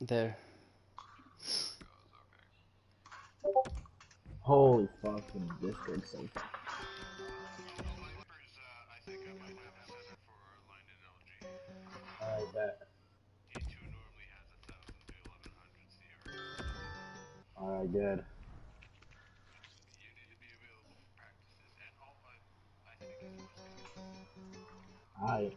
There. Holy fucking so. I bet. Alright, good. Alright.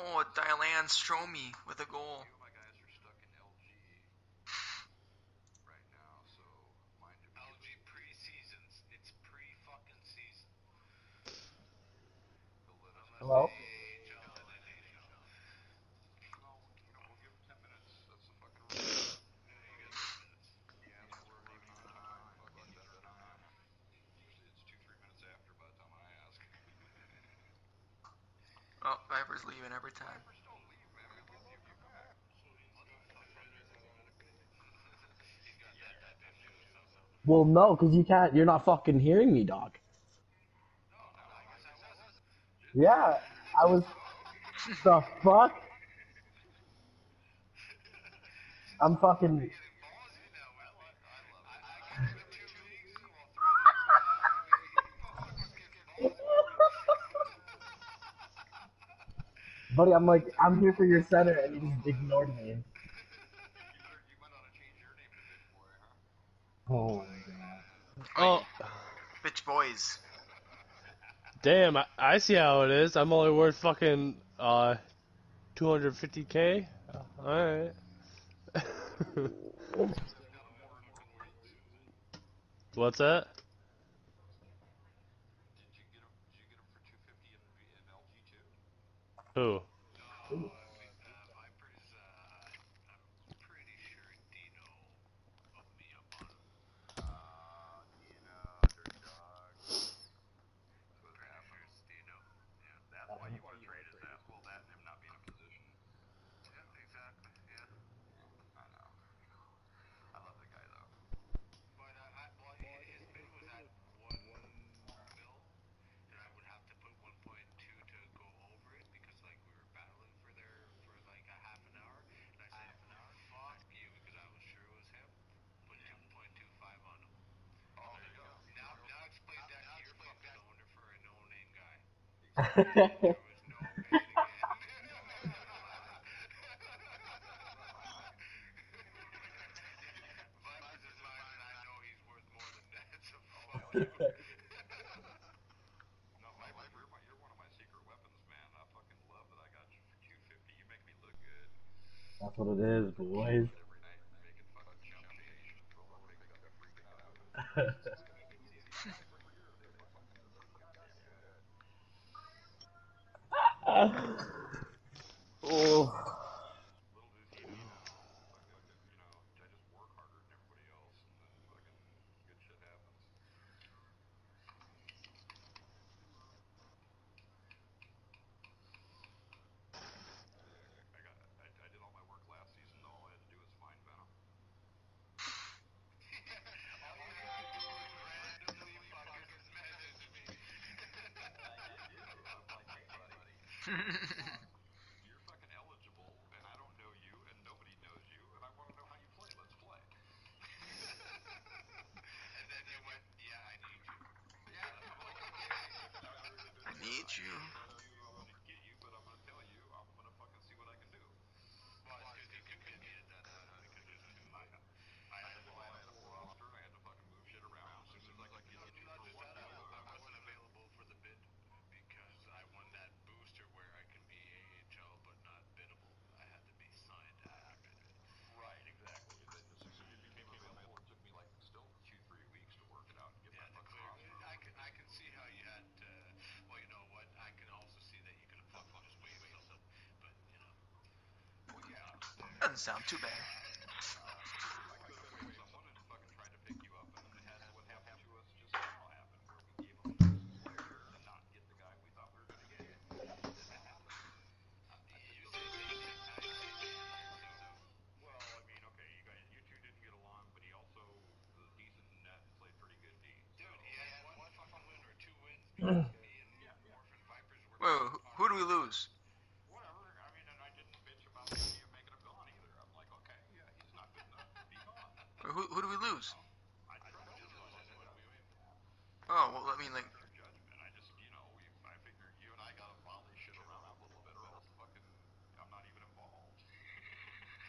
Oh, Dylan Stromey with a goal. Hello? Oh, Viper's leaving every time. Well, no, because you can't. You're not fucking hearing me, dog. Yeah, I was. The fuck? I'm fucking. Buddy, I'm like, I'm here for your center, and you just ignored me. Oh my god. Oh, Bitch boys. damn! I, I see how it is. I'm only worth fucking uh, 250k. All right. What's that? Who? That's what it is, 了。Doesn't sound too bad.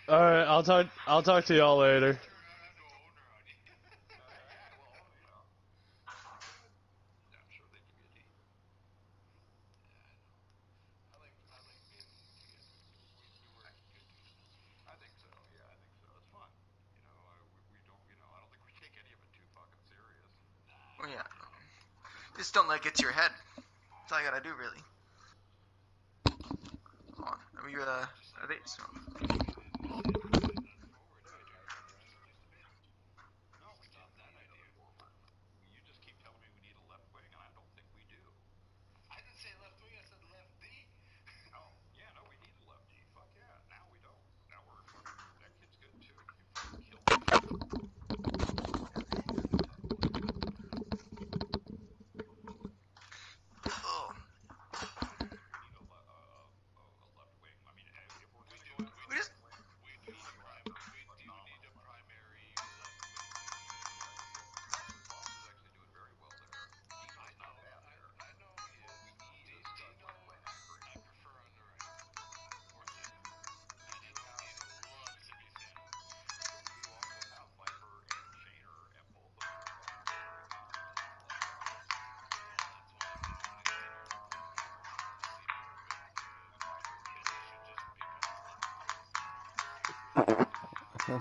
All right, I'll talk. I'll talk to y'all later. oh yeah. Just don't let it get to your head. That's all you gotta do, really. Hold on. Are we, uh, are they, so, oh. We just,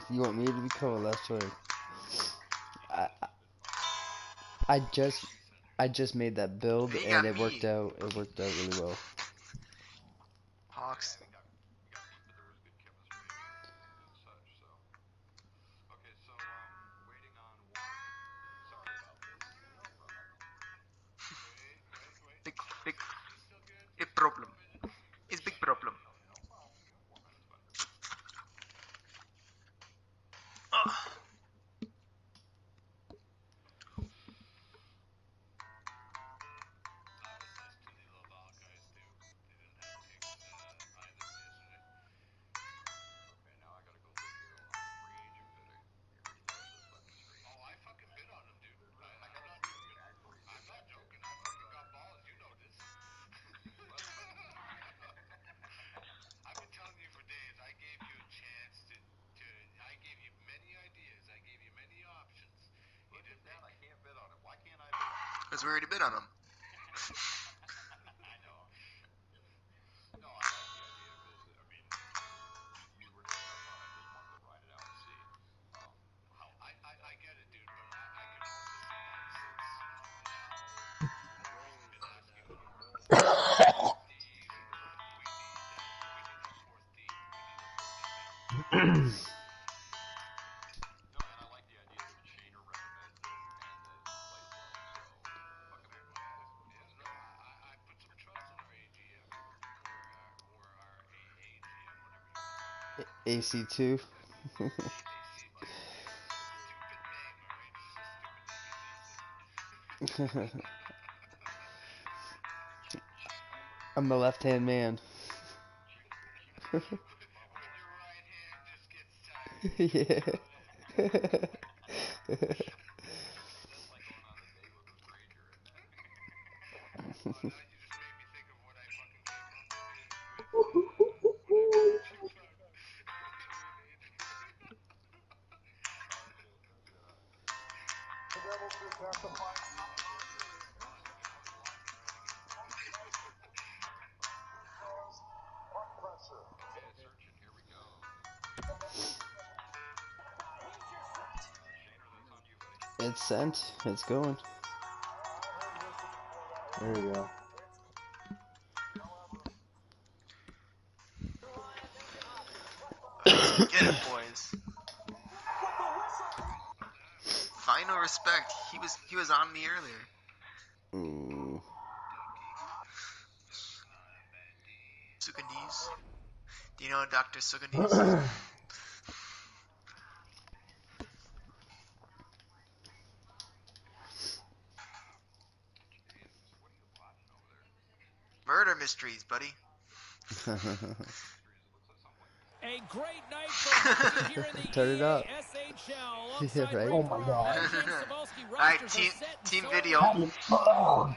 you want me to become a left wing? I, I- just, I just made that build and it worked out. It worked out really well. Hawks. Big, big, a problem. AC2. I'm the left hand man. yeah. It's. It's going. There we go. Get it, boys. Final respect. He was he was on me earlier. Ooh. Sugandis. Do you know Dr. Sugandis? Murder mysteries, buddy. A great night for here in the Turn it up. EASHL. Yeah, right. Oh my God. James Cybulski, Alright, rosters team are set and team video. Oh,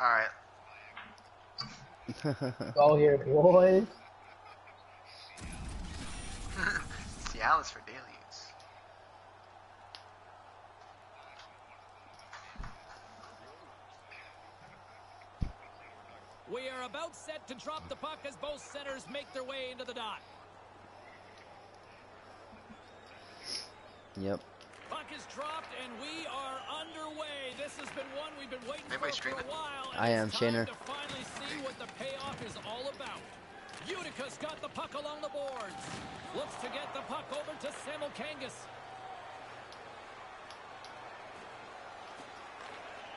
Alright. go here, boys. Cialis for daily use. We are about set to drop the puck as both centers make their way into the dot. Yep. Puck is dropped and we are underway. This has been one we've been waiting Anybody for stream for a while. I am, time Shayner. to finally see what the payoff is all about. Utica's got the puck along the boards. Looks to get the puck over to Samuel Kangas.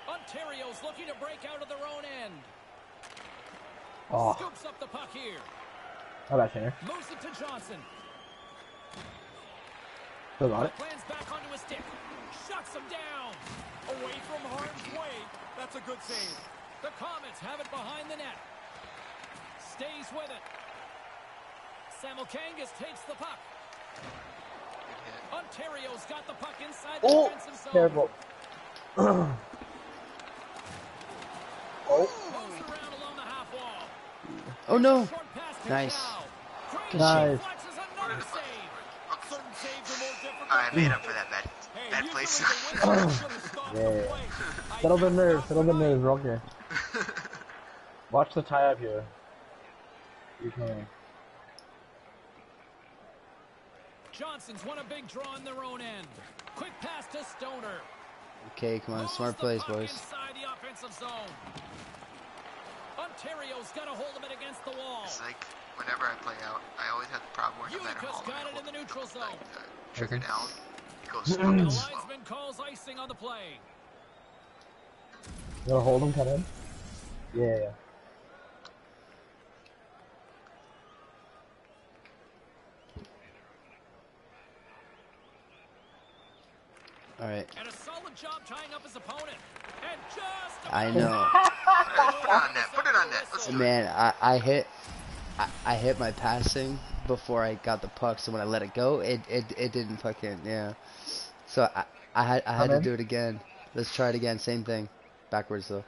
Ontario's looking to break out of their own end. Oh, Scoops up the puck here. how about Shanner? Moves it to Johnson. Still got it. Plans back onto his stick. Shuts him down. Away from harm's way. That's a good save. The Comets have it behind the net. Stays with it. Samuel Kangas takes the puck. Ontario's got the puck inside the Oh, defensive zone. terrible. oh, Moves around along the half wall. Oh no. Short pass to Nice. Chow. Good Nice. Flexes another save. Certain saves are more difficult. Alright, I made up for that bad Hey, bad place. the winner should have stopped the Yeah. settle the nerves, settle the nerves, we're okay. Watch the tie up here. You can. Johnson's won a big draw in their own end. Quick pass to Stoner. Okay, come on, smart plays, boys. Inside the offensive zone. Ontario's got a hold of it against the wall. It's like whenever I play out, I always have the problem where no matter how got it in the neutral like, zone. uh, trigger down, it goes The linesman calls icing on the play. You wanna hold him, cut in? Yeah, yeah. All right. And a solid job tying up his opponent. And just I know. Put it on net. Put it on net. Let's. Man, I, I hit I, I hit my passing before I got the puck, so when I let it go, it it, it didn't fucking yeah. So I I had I had Come to in. do it again. Let's try it again. Same thing, backwards though.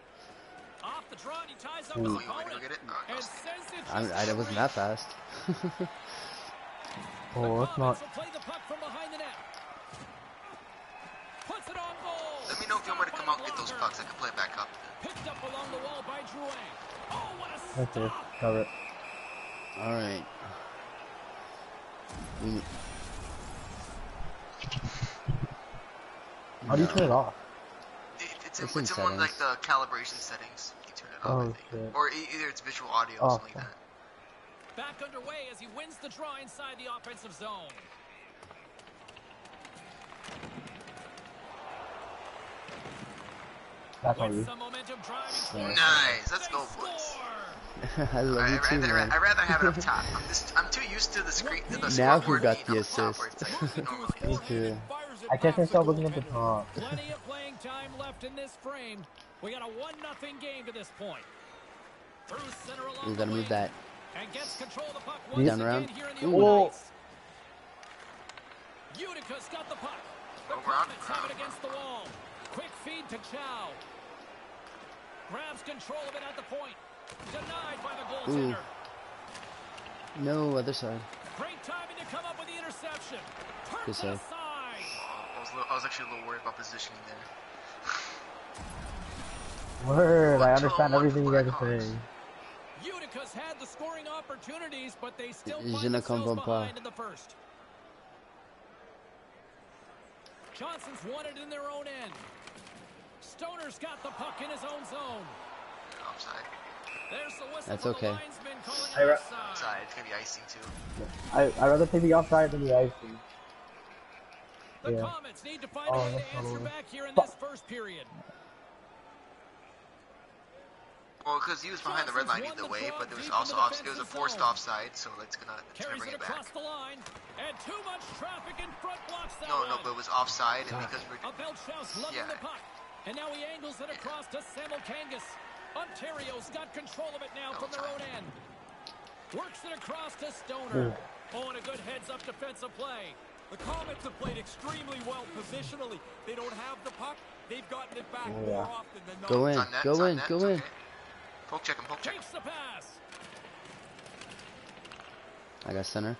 off the draw and he ties up Oh, his you want me to go opponent. get it? Oh, no. And it I just I wasn't that fast. Oh, that's not. will play the puck from behind the net. Puts it on goal. Let me know if you want me to come out and get those pucks. I can play it back up. Picked up along the wall by Drouin. Oh, what a That's it. stop. Cover it. All right. We, How do you turn it off? It, it's in, It's in it's in one like the calibration settings. You turn it off, Oh, think. Or e- either it's visual audio or Oh, something like that. Back underway as he wins the draw inside the offensive zone. That's all With you. momentum Nice. Let's go, boys. I love I, you I'd too, rather, man. I'd rather have it up top. I'm just I'm too used to the screen. To the Now who got the up top where assist? it's like normally Me is. too. I catch myself looking at the top. Plenty of playing time left in this frame. We got a one nothing game to this point. Through We the gotta move that. And gets control of the puck Down once around. again here in the Ooh. open ice. Utica's got the puck. The Over on- have it against the wall. Quick feed to Chow. Grabs control of it at the point. Denied by the goaltender. No, other side. Great timing to come up with the interception. Turns Good it save. I was, little, I was actually a little worried about positioning there. Word, I understand everything you one guys are Blackhawks? saying. Utica's had the scoring opportunities, but they still Je find ne themselves comprends pas. behind in the first. Johnson's won it in their own end. Stoner's got the puck in his own zone. Offside. There's the whistle That's okay. I ra- offside. It's gonna be icing too. I I rather take the offside than the icing. The Yeah. Comets need to find Oh, a way that's to answer probably- back here in this first period. Well, because he was behind the red line either way, but there was also off, it was a forced offside, so it's gonna it's gonna bring it it back. the line, and too much traffic in front blocks that No, no, but it was offside, and because we're A Belchouse lugging Yeah. The puck. And now he angles it across to Samuel Kangas. Ontario's got control of it now from their own end. Works it across to Stoner. Hmm. Oh, and a good heads-up defensive play. The Comets have played extremely well positionally. They don't have the puck. They've gotten it back Yeah. more often than not. Go in, net, go in, net, go in. okay. Poke check him, poke check him. Takes the pass. I got center.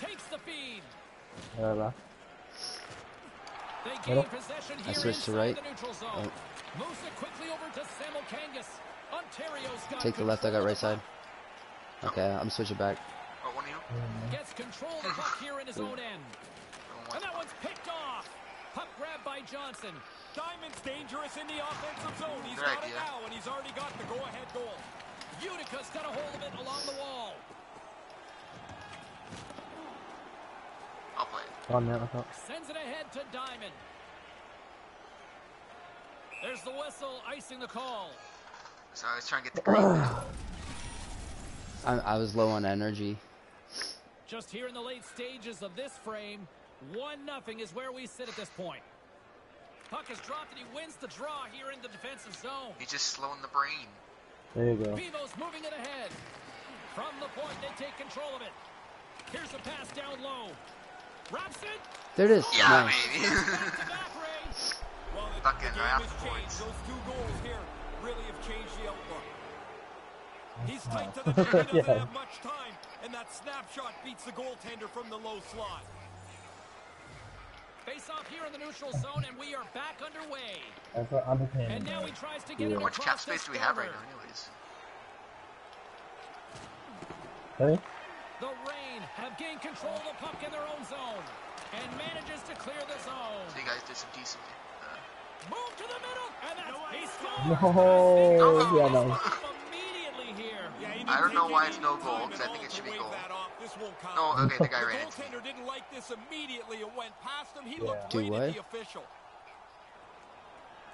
Takes the feed. Whatever. They gain Middle. possession I here switched to right. the neutral zone. Moves it quickly over to Samuel Kangas. Ontario's got Take the left, I got right side. Okay, I'm switching back. Oh, one of you? Gets control of the puck here in his own end. Oh, And that one's picked off. Puck grabbed by Johnson. Diamond's dangerous in the offensive zone. He's Good got idea. it now, and he's already got the go-ahead goal. Utica's got a hold of it along the wall. I'll play it. On net, I thought. Sends it ahead to Diamond. There's the whistle, icing the call. So I was trying to get the green. I, I was low on energy. Just here in the late stages of this frame, 1 nothing is where we sit at this point. Puck is dropped and he wins the draw here in the defensive zone. He's just slowing the brain. There you go. Bevo's moving it ahead. From the point, they take control of it. Here's a pass down low. Robson, There it is. Yeah, nice. baby. Well, Fucking the game right off has the changed. points. Those two goals here really have changed the outlook. He's tight to the net. He doesn't Yeah. have much time, and that snapshot beats the goaltender from the low slot. Face off here in the neutral zone, and we are back underway. That's what I'm And now he tries to get it How much cap space do we have right now, anyways? Ready? The Reign have gained control of the puck in their own zone and manages to clear the zone. So you guys did some decent. Uh, Move to the middle, and that's he No, scores. yeah, no. Immediately here. Yeah, I don't know why it's no goal, because I think it should be goal. that off. This won't count. oh, okay, the guy The ran into me. goaltender didn't like this immediately. It went past him. He Yeah. looked Do right what? at the official.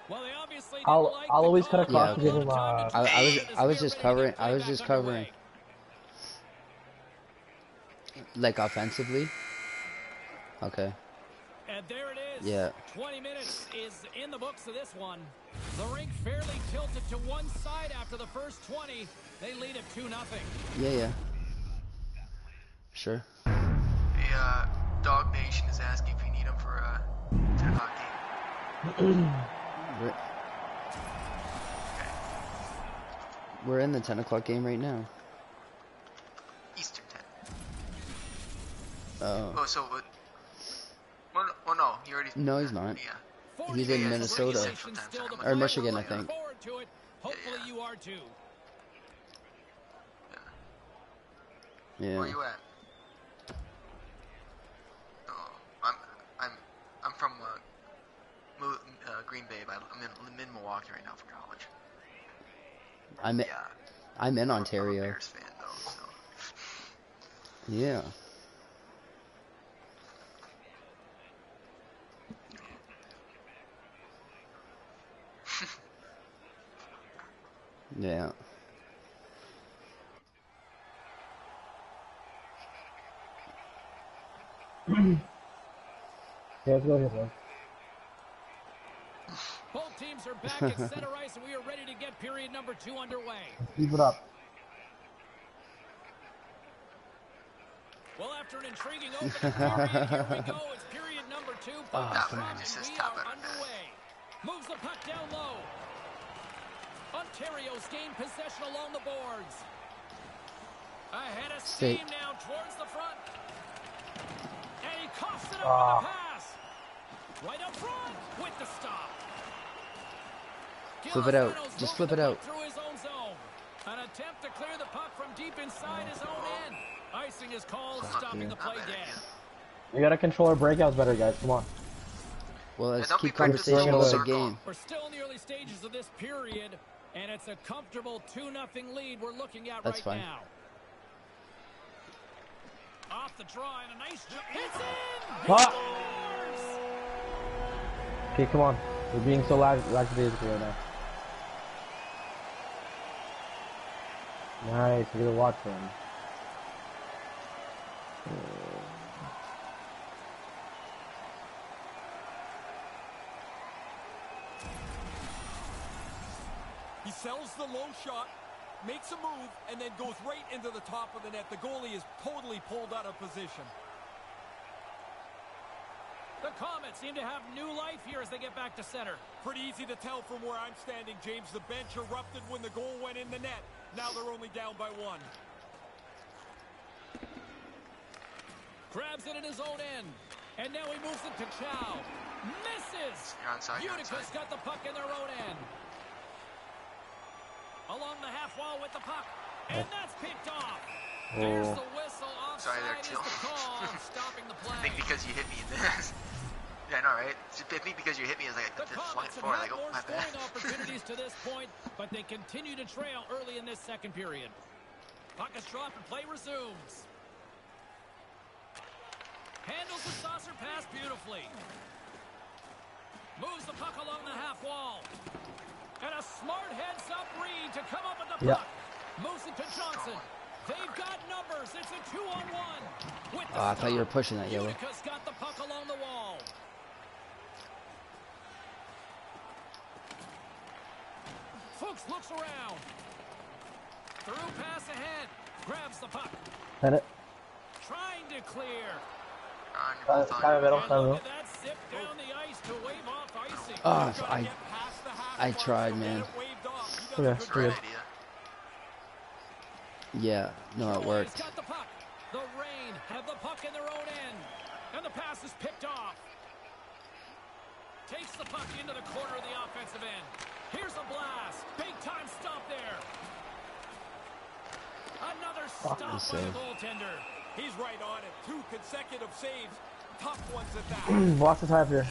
Well, they obviously I'll- like I'll always cut call. across to give him, uh, I, I was I was just covering I was just underway. covering like offensively. Okay. And there it is. Yeah. 20 minutes is in the books of this one. The rink fairly tilted to one side after the first 20. They lead it 2 nothing. Yeah, yeah. Sure. The uh, Dog Nation is asking if you need him for a 10 o'clock game. We're, we're in the 10 o'clock game right now. Oh. Oh, so what? Well, no, well, no, he already. No, he's not. Yeah. He's in minutes Minnesota. Or. Michigan, I think. Forward to it. Hopefully Yeah, yeah. you are too. Where Yeah. are you at? Oh, I'm, I'm, I'm from uh, uh, Green Bay, but I'm in, I'm in Milwaukee right now for college. I'm Yeah. I'm in I'm Ontario. Bears fan though. So. Yeah. Yeah. Yeah, let's go here, bro. Both teams are back at center ice, and we are ready to get period number two underway. Keep it up. Well, after an intriguing opening period, here we go. It's period number two. Puck Ah, is dropped, just and top it. underway. Moves the puck down low. Ontario's gained possession along the boards. Ahead of Stay- steam now towards the front. And he coughs it up Ah. with the pass. Right up front with the stop. Flip it out. Just flip it out. Through his own zone. An attempt to clear the puck from deep inside his own end. Icing is called, stopping the play Not dead. We gotta control our breakouts better, guys. Come on. Well, let's keep conversation the about the game. We're still in the early stages of this period. And it's a comfortable 2 nothing lead we're looking at That's right fine. now. Off the draw and a nice jump. It's in! Ah! Okay, come on. We're being so lag lackadaisical right now. Nice, we gotta watch him. Sells the low shot, makes a move, and then goes right into the top of the net. The goalie is totally pulled out of position. The Comets seem to have new life here as they get back to center. Pretty easy to tell from where I'm standing, James. The bench erupted when the goal went in the net. Now they're only down by one. Grabs it in his own end. And now he moves it to Chow. Misses! You're onside, Utica's onside. got the puck in their own end. Along the half wall with the puck. And oh. that's picked off. Oh. There's Oh. the whistle. Sorry there, Offside is Teal. the the. I think because you hit me in this. yeah, I know, right? I think because you hit me, it's like The just flying forward. Like, oh, my bad. scoring opportunities to this point, but they continue to trail early in this second period. Puck is dropped and play resumes. Handles the saucer pass beautifully. Moves the puck along the half wall. And a smart heads-up read to come up with the Yeah. puck. Moves it to Johnson. They've got numbers. It's a two-on-one. With the Oh, I thought you were pushing that yellow. Utica's got the puck along the wall. Fuchs looks around. Through pass ahead. Grabs the puck. Send it. Trying to clear. On your both on time your- of middle, time of look middle. at that zip down the ice to wave off icing. Oh, I, get past the half I tried, man. it waved off. He does Okay, a good It's a good. great job. idea. yeah, no, it Troy's worked. got the puck. The Reign have the puck in their own end. And the pass is picked off. Takes the puck into the corner of the offensive end. Here's a blast. Big time stop there. Another stop by the save. goaltender. He's right on it. Two consecutive saves. Tough ones at that. Watch the time here.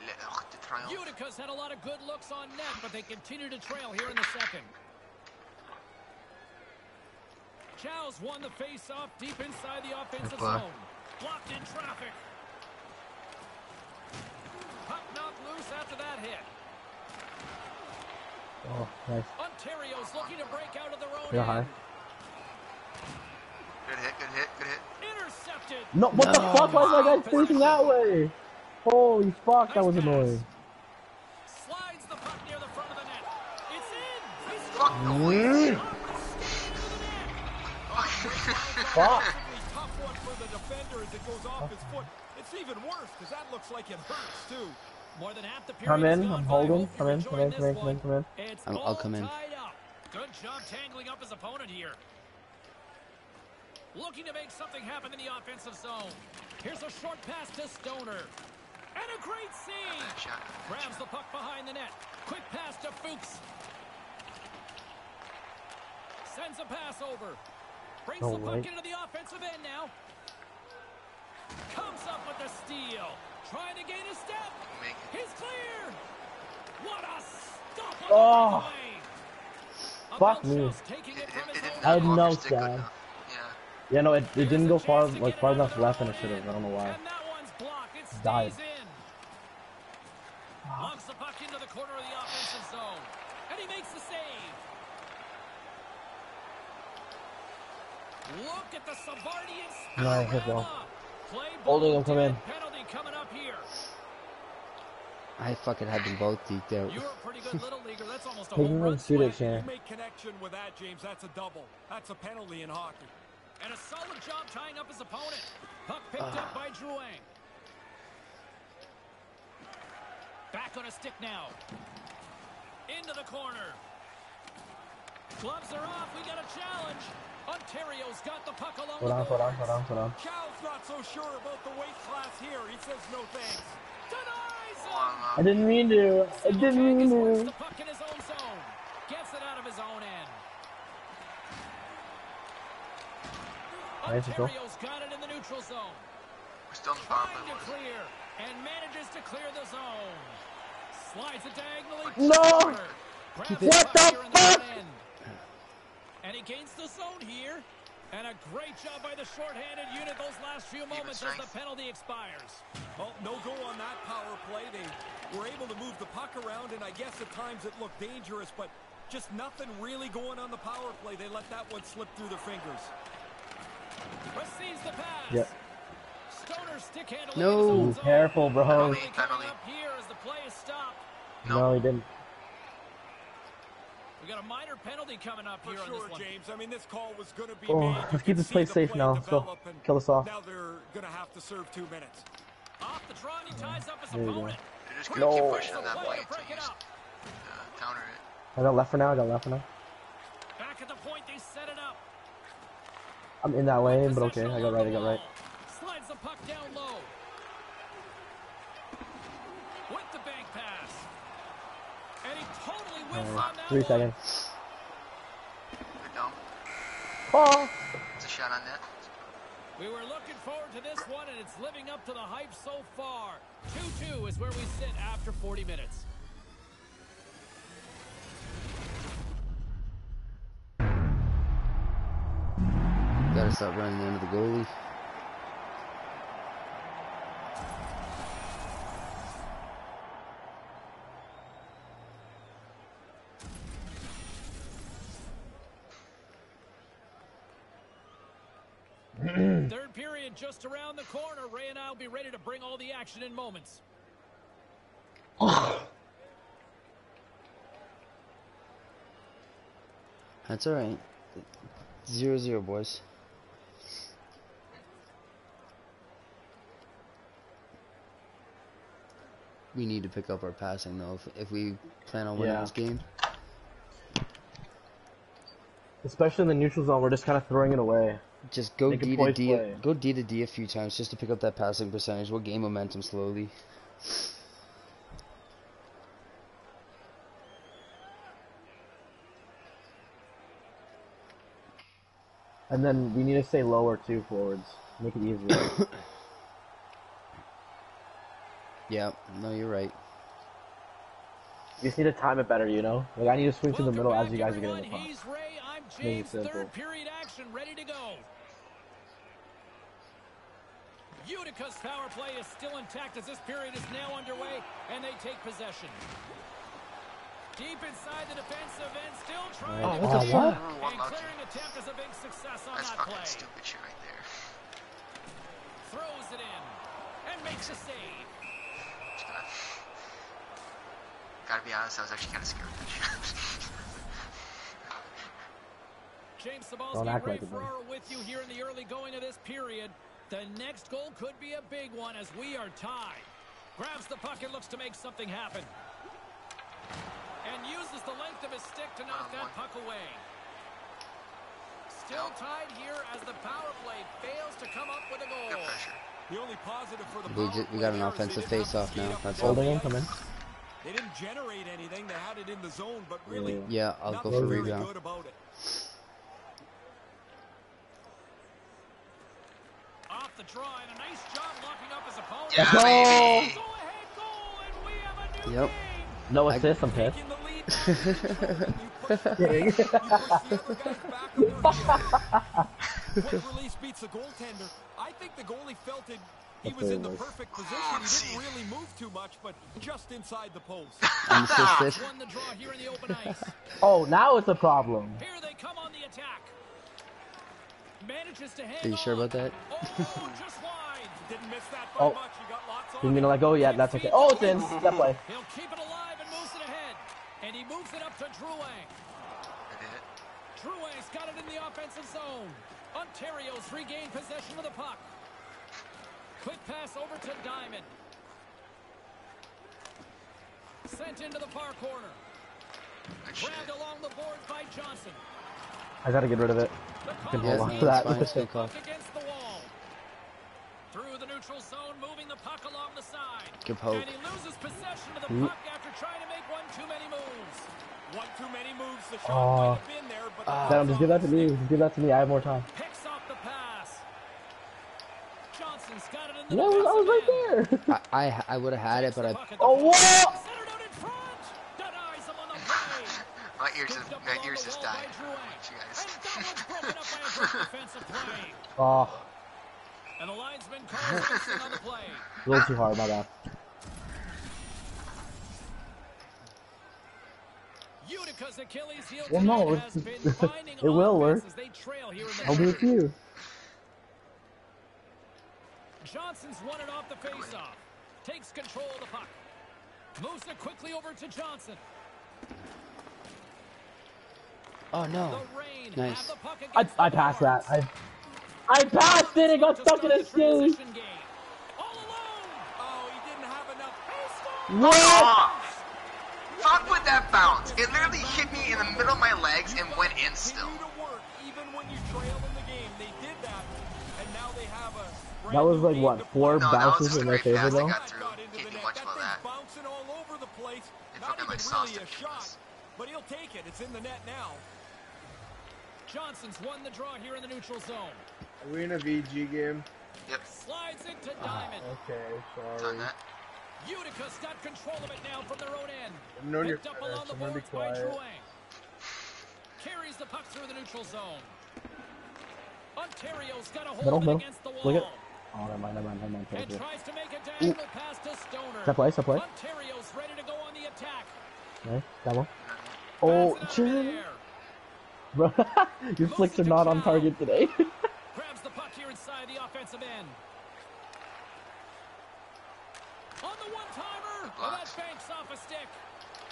Le, le Arc de Triomphe. Utica's had a lot of good looks on net, but they continue to trail here in the second. Chow's won the face-off deep inside the offensive zone. Blocked in traffic. Puck knocked loose after that hit. Oh, nice. Ontario's looking to break out of their own Yeah, high. end. Good hit, good hit, good hit. Intercepted. No, what the fuck? Why is my guy facing that way? Holy fuck, that was pass. annoying. Slides the puck near the front of the net. It's in. He's Fuck no way. Fuck. Tough one for the defender as it goes off his foot. It's even worse because that looks like it hurts too. More than half the Come in, I'm holding. Come in, come in, come in, come in, come in. I'm- I'll come in. Good job tangling up his opponent here. Looking to make something happen in the offensive zone. Here's a short pass to Stoner. And a great save. Good shot. good Grabs the puck behind the net. Quick pass to Fuchs. Sends a pass over. Brings No the puck way. into the offensive end now. Comes up with the steal. Trying to gain a step. He's cleared. What a stop Oh. Fuck me. I had no your stick good stab. enough. Yeah. Yeah, no, it, it didn't go far, like far enough left their than it should have. I don't know why. And that one's blocked. It Died. in. Lugs the puck into the corner of the offensive zone. And he makes the save. Look at the Savardian Nice, good Spiral ball. Holding him, come in. Penalty coming up here. I fucking had them both deked out. You're a pretty good little leaguer. That's almost a home run shoot it, swing. You make connection with that, James. That's a double. That's a penalty in hockey. And a solid job tying up his opponent. Puck picked up by Drouin. Back on a stick now. Into the corner. Gloves are off. We got a challenge. Ontario's got the puck along Hold the on, hold on, boards. hold on, hold on. Chow's not so sure about the weight class here. He says no thanks. Denies him. I didn't mean to. I didn't mean Silverbankis works to. the puck in his own zone. Gets it out of his own end. Nice control. Ontario's got it in the neutral zone. We're still in the power play. to clear and manages to clear the zone. Slides it diagonally. No! Keep it. What the here the fuck? front. And he gains the zone here. And a great job by the shorthanded unit those last few moments as the penalty expires. Oh, no go on that power play. They were able to move the puck around, and I guess at times it looked dangerous, but just nothing really going on the power play. They let that one slip through their fingers. Receives the pass. Yep. Stoner stick handling No. in his own Ooh, careful, bro. Penalty Penalty, coming up here as the play is stopped. No, he didn't. We got a minor penalty coming up For here on sure, this one. James. I mean, this call was going to be Oh, made. Let's keep this see place safe play now. Let's go. Kill us off. Now they're going to have to serve two minutes. Off the draw, and he ties up his There you go. opponent. They're just gonna No. keep pushing The that play point to break to it use, uh, counter it. I got left for now. I got left for now. Back at the point, they set it up. I'm in that lane, but okay. I got right. I got right. Slides the puck down low. With the bank pass. And he totally whiffs Uh, on that three one. seconds. Good. Oh. It's a shot on net. We were looking forward to this one, and it's living up to the hype so far. 2-2 is where we sit after 40 minutes. Gotta stop running into the goalie. Third period just around the corner. Ray and I will be ready to bring all the action in moments. That's alright. Zero zero, boys. We need to pick up our passing though if, if we plan on winning Yeah. this game. Especially in the neutral zone, we're just kind of throwing it away. Just go Make D to D, play. go D to D a few times just to pick up that passing percentage. We'll gain momentum slowly. And then we need to stay lower too forwards. Make it easier. Yeah, no, you're right. you just need to time it better, you know? Like I need to swing to the middle as you guys are getting the puck. He's Ray. I'm Make it James. simple. Third period action ready to go. Utica's power play is still intact as this period is now underway, and they take possession. Deep inside the defensive end, still trying Oh, to what the clear. fuck? And clearing attempt is a big success on That's that fucking stupid shit right there. Throws it in and makes a save. Just gonna... Gotta be honest, I was actually kind of scared of that shit. James Don't Cybulski, act Ray like it. Ferraro with you here in the early going of this period. The next goal could be a big one as we are tied. Grabs the puck and looks to make something happen. And uses the length of his stick to ah, knock that puck away. Still tied here as the power play fails to come up with a Good goal. pressure. The only positive for the We power ju- we got an here is they offensive didn't have to face-off now, that's down Holding the in, come in. They didn't generate anything. They had it in the zone, but really, Yeah. Yeah, I'll go for very rebound. good about it. Off the draw and a nice job locking up his opponent. Yeah, Go! baby. Go ahead oh. goal and we have a new Yep. game. No assist, I'm pissed. Taking the lead back in control, and you push the you push the other guys back on their heels. Quick release beats the goaltender. I think the goalie felt it. He was in the perfect position. He didn't really move too much, but just inside the post. The draw here in the open ice. Oh, now it's a problem. Here they come on the attack. Manages to hang Are you sure about that? Oh, just wide. Didn't miss that by Oh. much. He got lots on Didn't mean to oh, let go yet. That's okay. Oh, it's in. That play. He'll keep it alive and moves it ahead. And he moves it up to Drouin. I did it. Drouin's got it in the offensive zone. Ontario's regained possession of the puck. Quick pass over to Diamond. Sent into the far corner. Good. Grabbed along the boards by Johnson. I gotta get rid of it. The Can hold on no, to that's that. fine. It's good call. puck against the wall. Through the neutral zone, moving the puck along the side. Give hope. And he loses possession of the Oop. puck after trying to make one too many moves. One too many moves. The shot Oh. might have been there, but the ah. Adam, just give that to me. Just give that to me. I have more time. Picks off the pass. Johnson's got it in the No, I was right end. there. I I, I would have had it, but I Puck at the Oh, point. what? Centered out in front. Denies him on the play. ears is my ears the is wall by dying. Drouin. You And that one's broken up by a good defensive play. Oh, And the linesman calls icing on the play. a little too hard, my bad. Utica's Achilles heel Well, no, has been finding it will work. they trail here in the I'll do it third. you. Johnson's won it off the faceoff. Takes control of the puck. Moves it quickly over to Johnson. Oh no. Nice. have the puck I, against I the passed that. I I passed it. and got stuck in start his the skis. All alone. Oh, he didn't have enough. What? Oh, fuck with that bounce. It literally hit me in the middle of my legs and went in still. Continue to work even when you trail in the game. They did that, and now they have a. brand That was like what four No, bounces in their great favor pass that though. got through. got into Can't the do net. much that about that. bouncing all over the place. It Not fucking even like really sausage a shot, but he'll take it. It's in the net now. Johnson's won the draw here in the neutral zone. Are we in a VG game? Yep, Slides into ah, Diamond. Okay, it's sorry. on that. Utica's got control of it now from their own end. I've known you're Picked up along the I'm gonna be boards by quiet. Drouin. Carries the puck through the neutral zone. Ontario's got a hold Middle, middle. against the wall. Look it. Oh, never mind, never mind, never mind. And Okay. tries to make a diagonal pass to Stoner. Step play, step play. Ontario's ready to go on the attack. Okay, that one. Oh, it chill. Bro, your flicks are not on target today. Grabs the puck here inside the offensive end. On the one-timer. Well, that banks off a stick.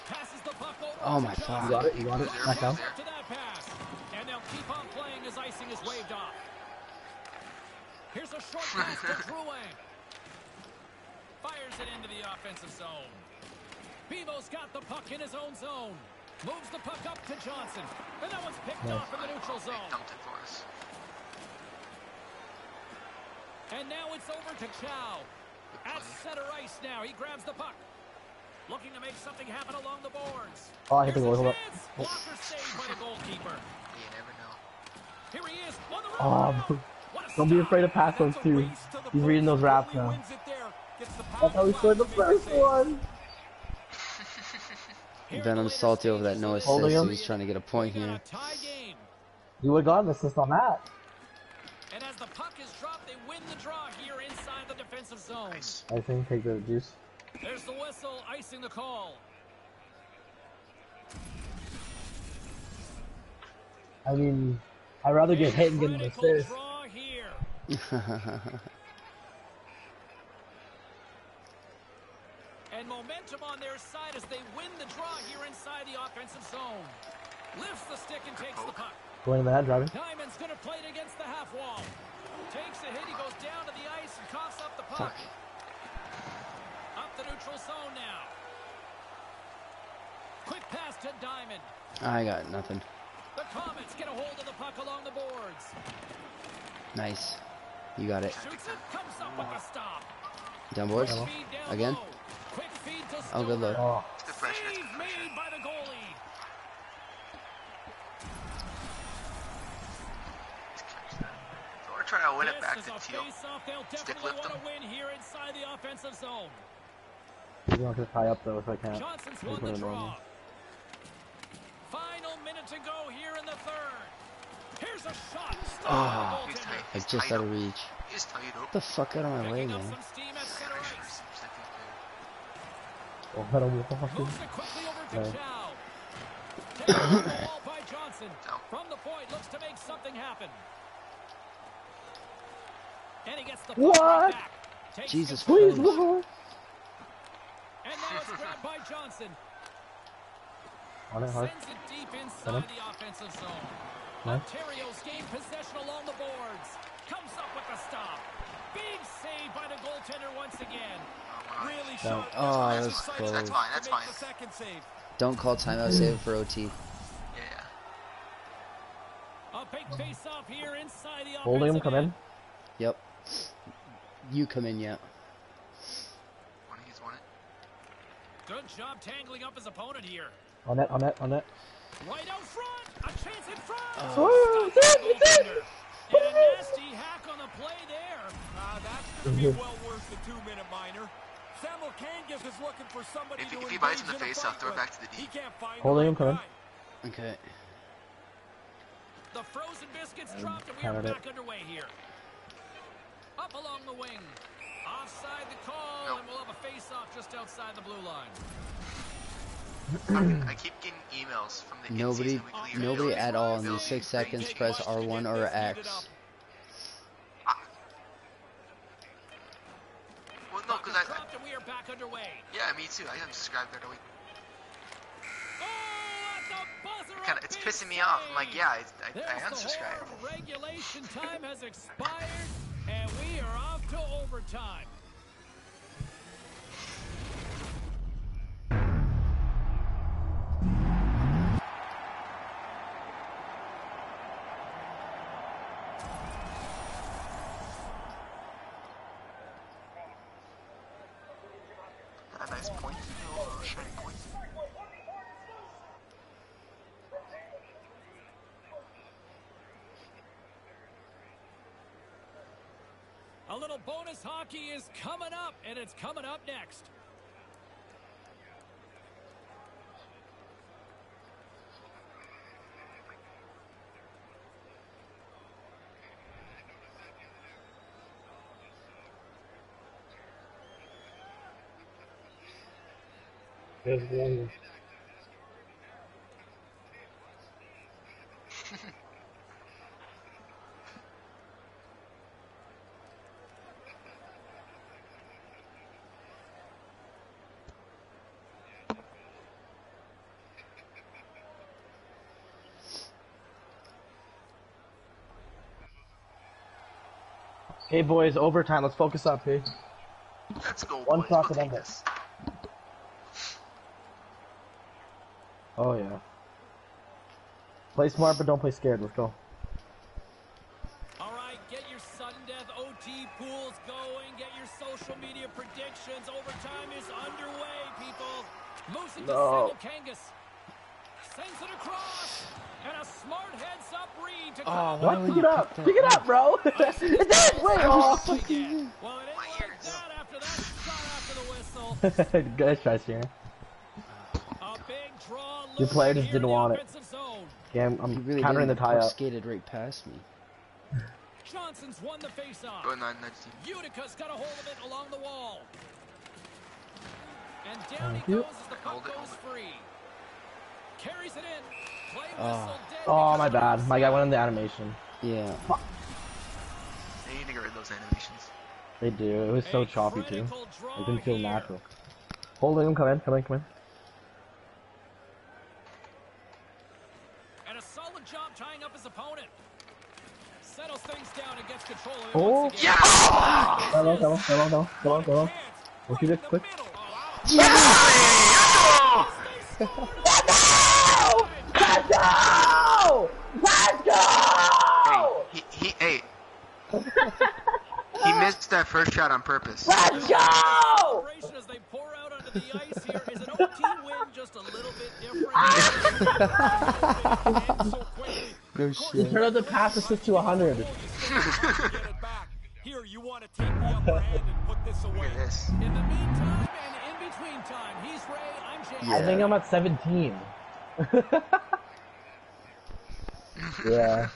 Passes the puck over Oh my God. you got it, you got it. There, Back down. to that pass. And they'll keep on playing as icing is waved off. Here's a short pass to Drouin. Fires it into the offensive zone. Bevo's got the puck in his own zone. Moves the puck up to Johnson. And that one's picked Nice. off in the neutral They zone. dumped it for us. And now it's over to Chow. At center ice now. He grabs the puck. Looking to make something happen along the boards. Oh, I hit the Here's goal. a Hold up. Blocker saved by the goalkeeper. You never know. Here he is on the Oh, run. What a don't be afraid to pass those That's two. to the He's reading those raps now. wins it there. Gets the That's how we power scored the play to make first one. Here in Then the I'm later salty over that stages no of assist. him. He's trying to get a point here. a tie. You would have gotten an assist on that. And as the puck is dropped, they win the draw here inside the defensive zone. Nice. I think take the juice. There's the whistle, icing the call. I mean, I'd rather get hit and get an assist. And momentum on their side as they win the draw here inside the offensive zone. Lifts the stick and takes the puck. Going in the head, driving. Diamond's gonna play it against the half wall. Takes a hit, he goes down to the ice and coughs up the puck. Fuck. Up the neutral zone now. Quick pass to Diamond. I got nothing. The Comets get a hold of the puck along the boards. Nice. You got it. Shoots it, comes up with a stop. Down boards. Down Again? Quick feed to Oh, good Stoner. look. Oh, It's good pressure. It's Save made by the goalie. So to win it back to Teal. Stick lift them. win here inside the offensive zone. he's going to tie up though if I can't. Johnson's Just won the draw. Final minute to go here in the third. Here's a shot. Stopped Ah. by the He's goaltender. tight. I He's just out of reach. He's tight up. Get the fuck out of my way, man. some steam at center Pretty sure ice. some second player. Oh, I don't walk Moves it quickly over to Chow. Taken the wall by Johnson. From the point, looks to make something happen. And he gets the puck What? back. Jesus control. Please, Christ. Lord. And now it's grabbed by Johnson. On it hard. Sends it deep Got inside the offensive zone. Nice. Ontario's gained possession along the boards. Comes up with the stop. Big save by the goaltender once again. Really No. shot. Oh, That's that was close. That's fine, that's fine. The second save. Don't call timeout. Save it for OT. Yeah, yeah. A big face-off here inside the Holding him, come in. Yep. You come in yet. He's won it. Good job tangling up his opponent here. On it, on it, on it. Right out front. A chance in front. Oh, Stops the goaltender. And a nasty hack on the play there. Uh, that's going to be well worth the two-minute minor. Samuel Kangas is looking for somebody If to if he bites in the in a face, I'll throw it back to the D. He can't find Holding him, right come Okay. The frozen biscuits dropped, and we are covered it. back underway here. Up along the wing. Offside the call, Nope. and we'll have a face-off just outside the blue line. I keep getting emails from the Nobody, nobody reviews at all in building these six seconds press R1 or X. Ah. Well, no, because I, I and we are back underway. yeah, me too. I am subscribed every week. Oh, at the buzzer, a Kind of, it's pissing me off. I'm like, yeah, I, I, I the unsubscribed. Regulation time has expired, to overtime. Bonus hockey is coming up, and it's coming up next. There's one. Hey boys, overtime. Let's focus up, hey. Let's go, One boys. shot We'll to take this. Oh yeah. Play smart, but don't play scared. Let's go. All right, get your sudden death OT pools going. Get your social media predictions. Overtime is underway, people. Moves it to No. Kangas. Sends it across. And a smart heads-up read to Oh, What? Pick it up. pick Pick it up, bro. it's it. Wait. Oh. Well, it ain't My like ears. that after that shot after the whistle. Good try, Sharon. A big draw. Your player just didn't want it. Yeah, I'm, I'm really countering the didn't. tie Puck up. skated right past me. Johnson's won the faceoff. Go nine, nine, team. Utica's got a hold of it along the wall. And down Thank he you. goes as the Hold puck goes hold free. Carries it in. Play Oh. Oh my because bad. My guy went in the animation. Yeah. They need to get rid of those animations. They do. It was so A choppy too. It didn't feel here. natural. Hold him. Come in. Come in. Come in. And a solid job tying up his opponent. Settles things down and gets control Oh. once again. Come on. Come on. Come on. Come on. Come on. Come on. Chance We'll right shoot it the quick. middle. Let's go! Let's go! He, he, hey. he missed that first shot on purpose. Let's go! As they pour out onto the ice here is an OT win, just a little bit different. No shit. Turn up the pass assist to 100. Get back. Here, you want to take the upper hand and put this away. Look at this. In the meantime and in between time, he's Ray, I'm James. Yeah. I think I'm at 17. yeah.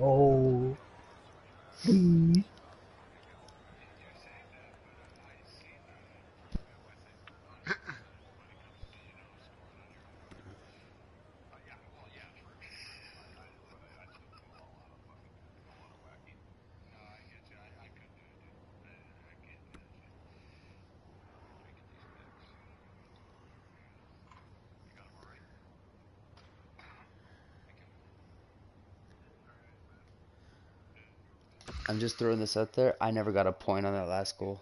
Oh. I'm just throwing this out there. I never got a point on that last goal.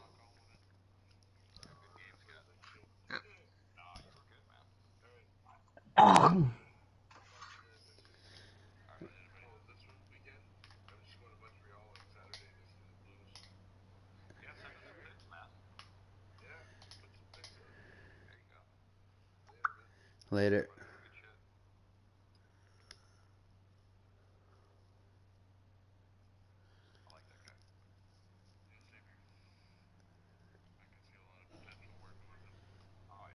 Later.